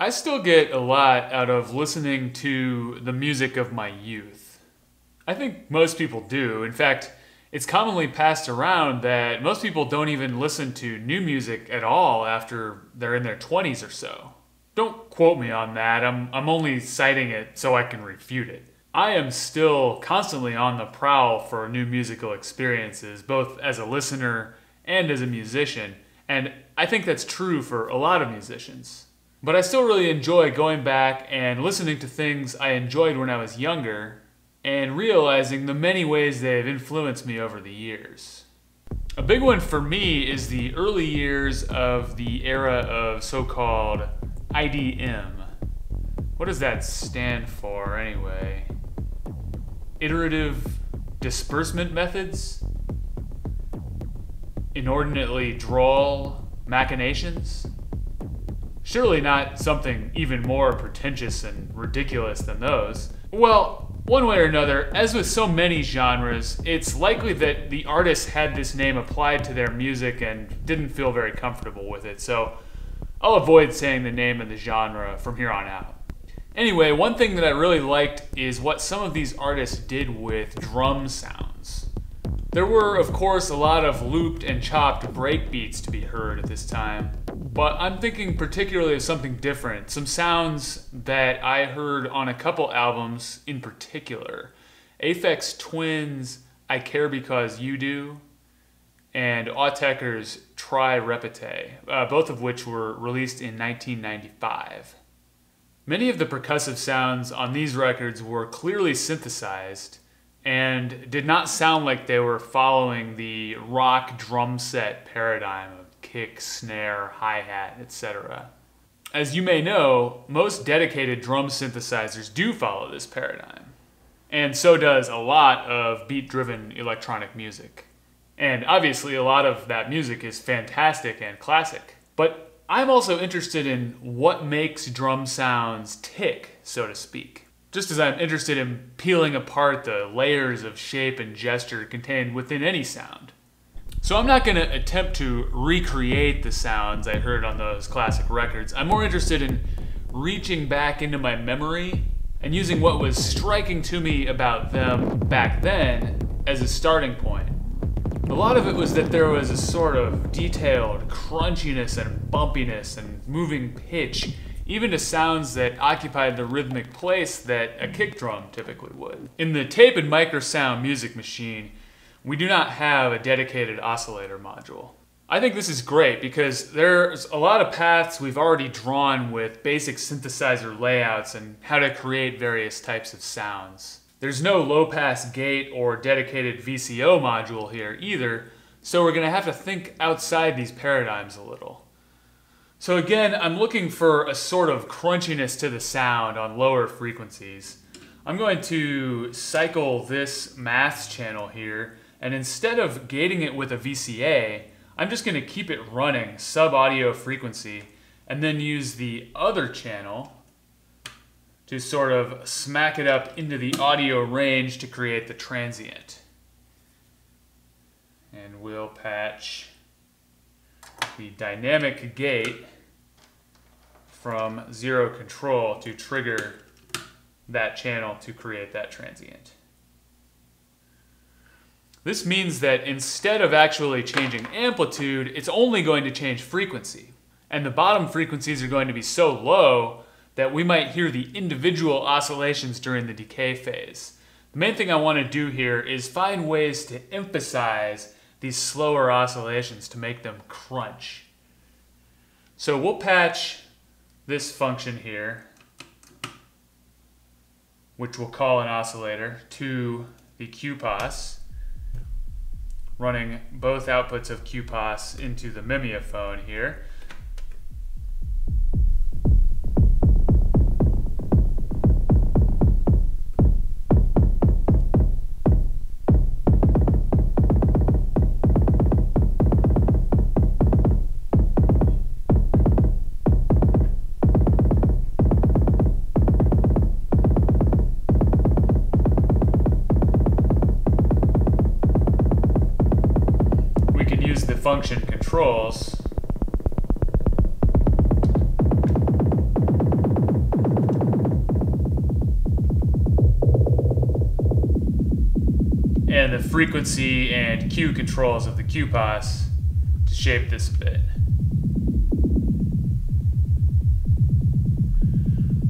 I still get a lot out of listening to the music of my youth. I think most people do. In fact, it's commonly passed around that most people don't even listen to new music at all after they're in their 20s or so. Don't quote me on that, I'm, I'm only citing it so I can refute it. I am still constantly on the prowl for new musical experiences, both as a listener and as a musician, and I think that's true for a lot of musicians. But I still really enjoy going back and listening to things I enjoyed when I was younger and realizing the many ways they've influenced me over the years. A big one for me is the early years of the era of so called IDM. What does that stand for anyway? Iterative disbursement methods? Inordinately droll machinations? Surely not something even more pretentious and ridiculous than those. Well, one way or another, as with so many genres, it's likely that the artist had this name applied to their music and didn't feel very comfortable with it, so I'll avoid saying the name of the genre from here on out. Anyway, one thing that I really liked is what some of these artists did with drum sounds. There were, of course, a lot of looped and chopped breakbeats to be heard at this time, but I'm thinking particularly of something different, some sounds that I heard on a couple albums in particular. Aphex Twin's I Care Because You Do, and Autechre's Tri Repetae, uh, both of which were released in 1995. Many of the percussive sounds on these records were clearly synthesized and did not sound like they were following the rock drum set paradigm of kick, snare, hi hat, etc. As you may know, most dedicated drum synthesizers do follow this paradigm, and so does a lot of beat driven electronic music. And obviously, a lot of that music is fantastic and classic. But I'm also interested in what makes drum sounds tick, so to speak just as I'm interested in peeling apart the layers of shape and gesture contained within any sound. So I'm not going to attempt to recreate the sounds I heard on those classic records. I'm more interested in reaching back into my memory and using what was striking to me about them back then as a starting point. A lot of it was that there was a sort of detailed crunchiness and bumpiness and moving pitch even to sounds that occupied the rhythmic place that a kick drum typically would. In the tape and microsound music machine, we do not have a dedicated oscillator module. I think this is great because there's a lot of paths we've already drawn with basic synthesizer layouts and how to create various types of sounds. There's no low pass gate or dedicated VCO module here either, so we're going to have to think outside these paradigms a little. So again, I'm looking for a sort of crunchiness to the sound on lower frequencies. I'm going to cycle this maths channel here, and instead of gating it with a VCA, I'm just going to keep it running sub-audio frequency, and then use the other channel to sort of smack it up into the audio range to create the transient. And we'll patch the dynamic gate from zero control to trigger that channel to create that transient. This means that instead of actually changing amplitude, it's only going to change frequency. And the bottom frequencies are going to be so low that we might hear the individual oscillations during the decay phase. The main thing I want to do here is find ways to emphasize these slower oscillations to make them crunch. So we'll patch this function here, which we'll call an oscillator, to the QPAS, running both outputs of QPAS into the mimeophone here. function controls and the frequency and Q controls of the QPAS to shape this a bit.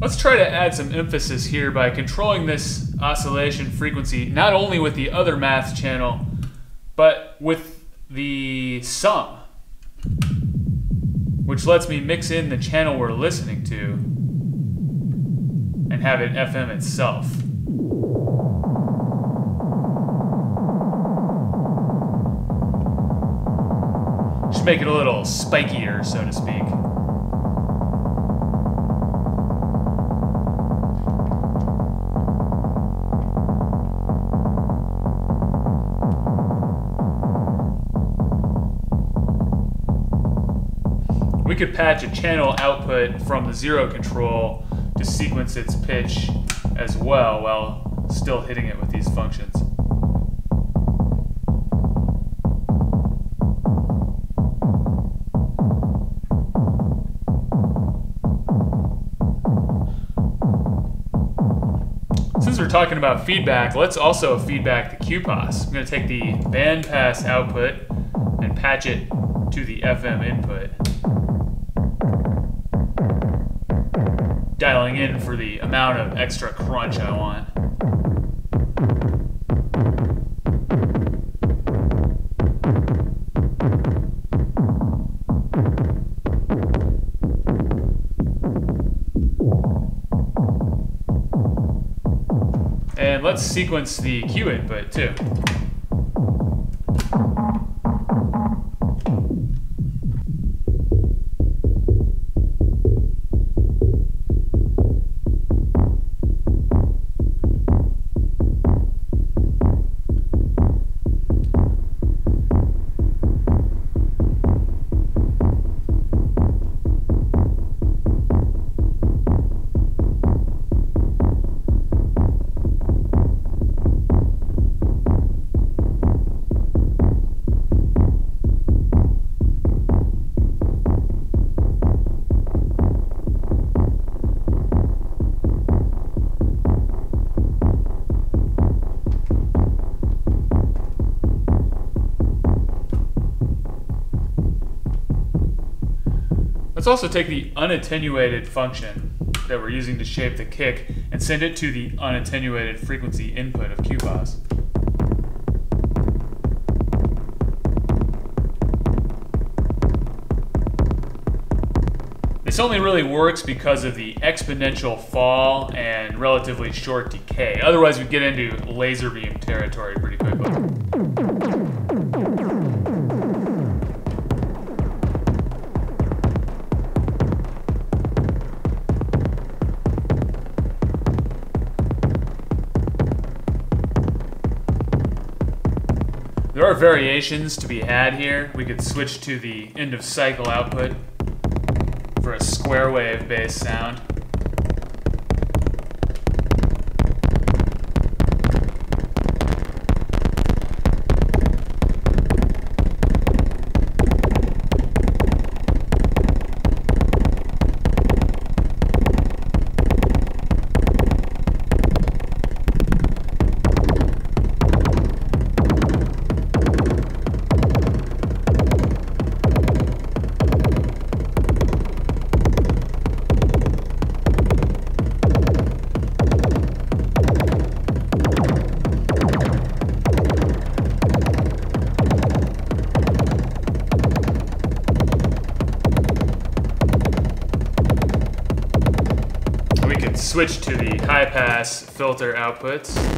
Let's try to add some emphasis here by controlling this oscillation frequency not only with the other math channel, but with the sum, which lets me mix in the channel we're listening to and have it FM itself. Should make it a little spikier, so to speak. Could patch a channel output from the zero control to sequence its pitch as well while still hitting it with these functions. Since we're talking about feedback, let's also feedback the QPAS. I'm going to take the bandpass output and patch it to the FM input. Dialing in for the amount of extra crunch I want. And let's sequence the Q input too. Also take the unattenuated function that we're using to shape the kick and send it to the unattenuated frequency input of QPAS. This only really works because of the exponential fall and relatively short decay. Otherwise, we get into laser beam territory pretty quickly. There are variations to be had here. We could switch to the end of cycle output for a square wave based sound. Switch to the high pass filter outputs.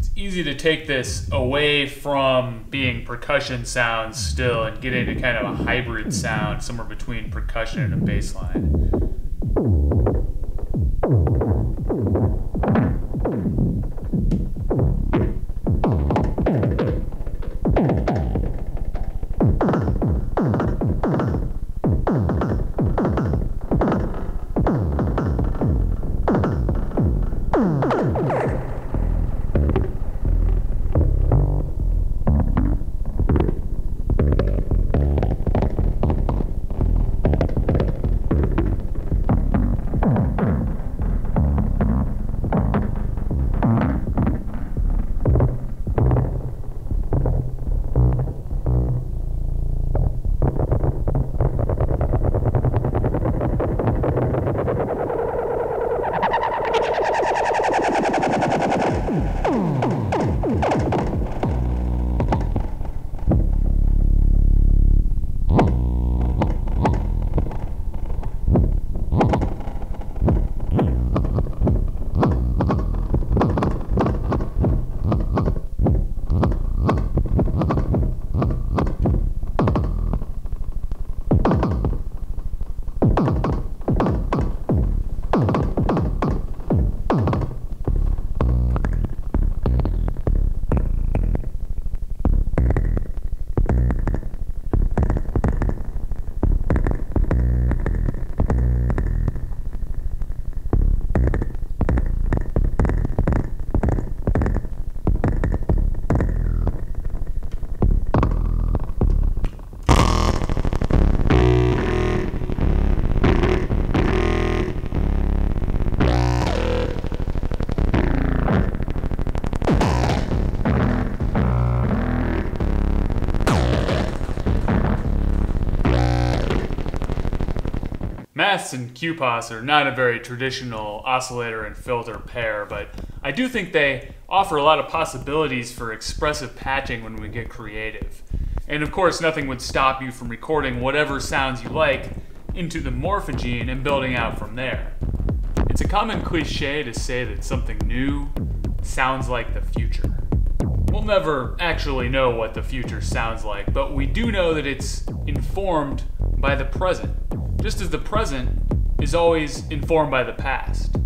It's easy to take this away from being percussion sounds still and get into kind of a hybrid sound somewhere between percussion and a bass line. Maths and QPAS are not a very traditional oscillator and filter pair, but I do think they offer a lot of possibilities for expressive patching when we get creative. And of course, nothing would stop you from recording whatever sounds you like into the morphagene and building out from there. It's a common cliche to say that something new sounds like the future. We'll never actually know what the future sounds like, but we do know that it's informed by the present just as the present is always informed by the past.